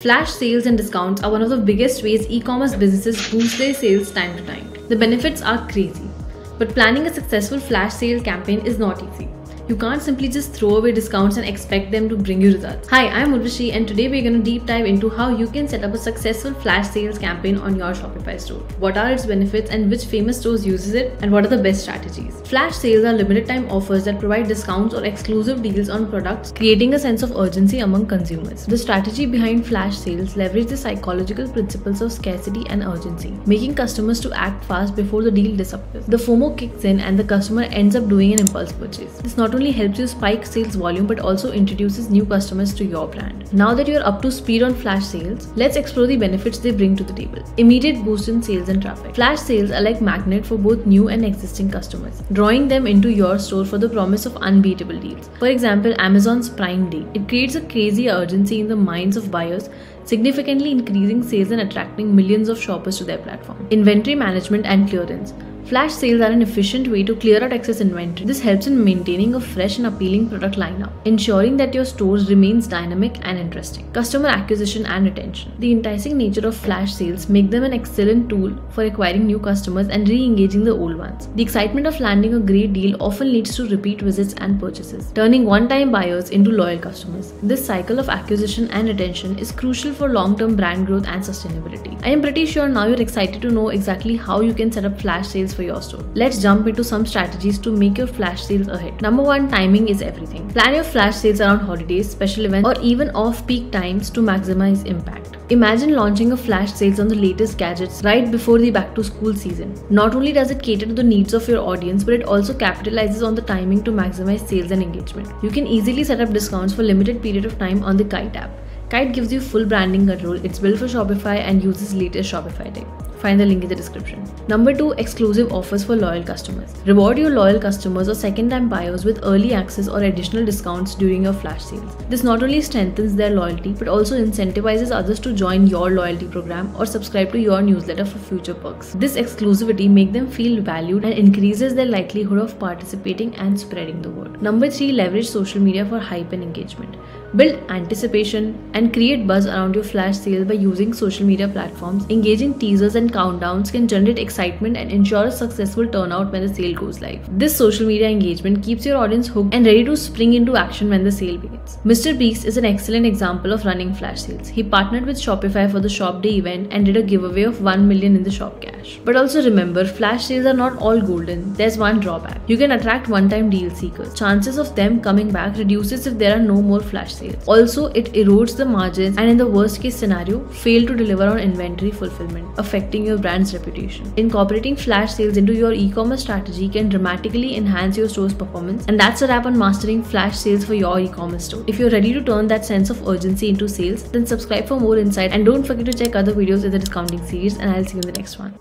Flash sales and discounts are one of the biggest ways e commerce businesses boost their sales time to time. The benefits are crazy. But planning a successful flash sale campaign is not easy. You can't simply just throw away discounts and expect them to bring you results. Hi, I'm Urvashi and today we're going to deep dive into how you can set up a successful flash sales campaign on your Shopify store. What are its benefits and which famous stores uses it and what are the best strategies. Flash sales are limited time offers that provide discounts or exclusive deals on products, creating a sense of urgency among consumers. The strategy behind flash sales leverage the psychological principles of scarcity and urgency, making customers to act fast before the deal disappears. The FOMO kicks in and the customer ends up doing an impulse purchase. This not only helps you spike sales volume but also introduces new customers to your brand. Now that you're up to speed on flash sales, let's explore the benefits they bring to the table. Immediate boost in sales and traffic. Flash sales are like magnet for both new and existing customers, drawing them into your store for the promise of unbeatable deals. For example, Amazon's Prime Day. It creates a crazy urgency in the minds of buyers significantly increasing sales and attracting millions of shoppers to their platform. Inventory management and clearance. Flash sales are an efficient way to clear out excess inventory. This helps in maintaining a fresh and appealing product lineup, ensuring that your stores remains dynamic and interesting. Customer acquisition and retention. The enticing nature of flash sales make them an excellent tool for acquiring new customers and re-engaging the old ones. The excitement of landing a great deal often leads to repeat visits and purchases, turning one-time buyers into loyal customers. This cycle of acquisition and retention is crucial for long-term brand growth and sustainability. I am pretty sure now you're excited to know exactly how you can set up flash sales for your store. Let's jump into some strategies to make your flash sales a hit. Number one, timing is everything. Plan your flash sales around holidays, special events, or even off peak times to maximize impact. Imagine launching a flash sales on the latest gadgets right before the back to school season. Not only does it cater to the needs of your audience, but it also capitalizes on the timing to maximize sales and engagement. You can easily set up discounts for limited period of time on the Kite app. Kite gives you full branding control. It's built for Shopify and uses latest Shopify tech. Find the link in the description. Number 2 Exclusive offers for loyal customers. Reward your loyal customers or second time buyers with early access or additional discounts during your flash sales. This not only strengthens their loyalty but also incentivizes others to join your loyalty program or subscribe to your newsletter for future perks. This exclusivity makes them feel valued and increases their likelihood of participating and spreading the word. Number 3 Leverage social media for hype and engagement. Build anticipation and create buzz around your flash sale by using social media platforms. Engaging teasers and countdowns can generate excitement and ensure a successful turnout when the sale goes live. This social media engagement keeps your audience hooked and ready to spring into action when the sale begins. Mr. Beast is an excellent example of running flash sales. He partnered with Shopify for the Shop Day event and did a giveaway of 1 million in the shop cash. But also remember, flash sales are not all golden. There's one drawback. You can attract one-time deal seekers. Chances of them coming back reduces if there are no more flash sales. Also, it erodes the margins and in the worst case scenario, fail to deliver on inventory fulfillment, affecting your brand's reputation. Incorporating flash sales into your e-commerce strategy can dramatically enhance your store's performance. And that's a wrap on mastering flash sales for your e-commerce store. If you're ready to turn that sense of urgency into sales, then subscribe for more insight and don't forget to check other videos in the discounting series and I'll see you in the next one.